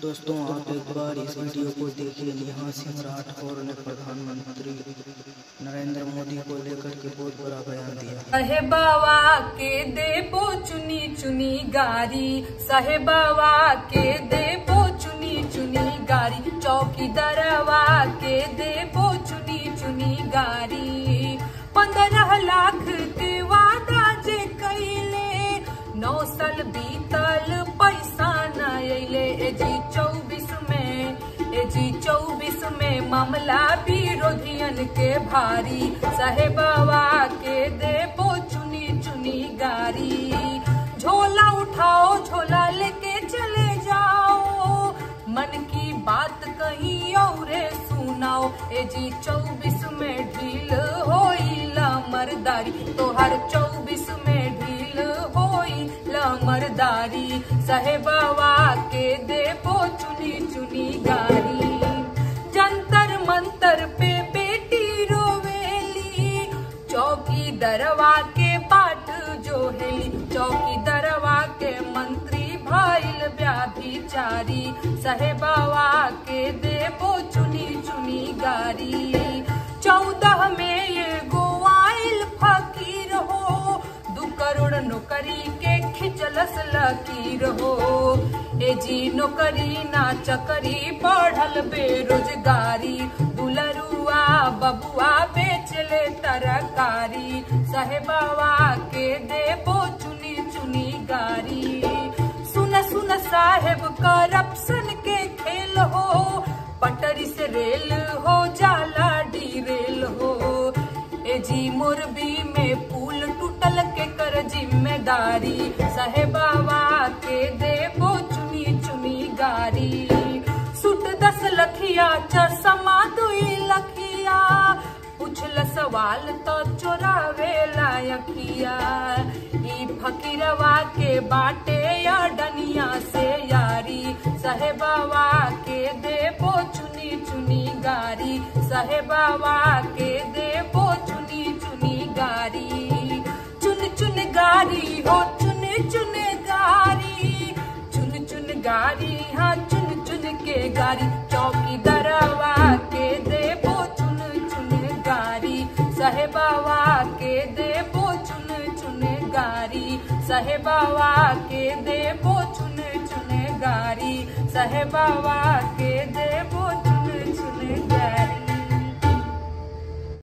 दोस्तों, आप एक बार इस वीडियो को देखिए नेहा सिंह राठौर ने प्रधानमंत्री नरेंद्र मोदी को लेकर के बहुत बड़ा बयान दिया साहेबावा के देबो चुनी चुनी गारी। साहेबावा के देबो चुनी चुनी गारी। चौकीदारवा के देबो चुनी चुनी गारी। पंद्रह लाख के वादा जे कैले, नौ साल बीतल जी चौबीस में मामला विरोधियन के भारी। साहेबवा के देबो चुनी चुनी गारी। झोला उठाओ, झोला लेके चले जाओ। मन की बात कहीं और सुनाओ। ए जी चौबीस में ढील होइला मरदारी तो हर चौबीस में ढील होइला मरदारी साहेबवा के देबो मंतर पे बेटी रोवेली। चौकी दरवा के बाट जो हेली चौकी दरवा के मंत्री भाईल व्याभिचारी। साहेबावा के देबो चुनी चुनी गारी। चौदह में ये गोवाइल फकीर हो। दू करोड़ नौकरी के खिचलस लकीर हो। ए जी नौकरी ना चकरी बढ़ल बेरोजगारी। बबुआ बेचले तरकारी, साहेबावा के देबो चुनी चुनी गारी। सुन सुन साहेब, करप्शन के खेल हो, पटरी से रेल हो, जाला डी रेल हो। ए जी मोरबी में पुल टूटल के कर ज़िम्मेदारी, साहेबावा के देबो चुनी चुनी गारी। सुट दस लखिया पूछल सवाल तो चोरावे लायकिया ई फकीरवा के बाटे या डनिया से यारी साहेबावा के देबो चुनी चुनी गारी साहेबावा के देबो चुनी चुनी गारी चुन चुन गारी हो चुन चुन गारी चुन चुन गारी हाँ चुन चुन के गारी। साहेबावा के देबो चुन चुन गारी। साहेबावा के देबो चुन चुन गारी। साहेबावा